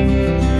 Música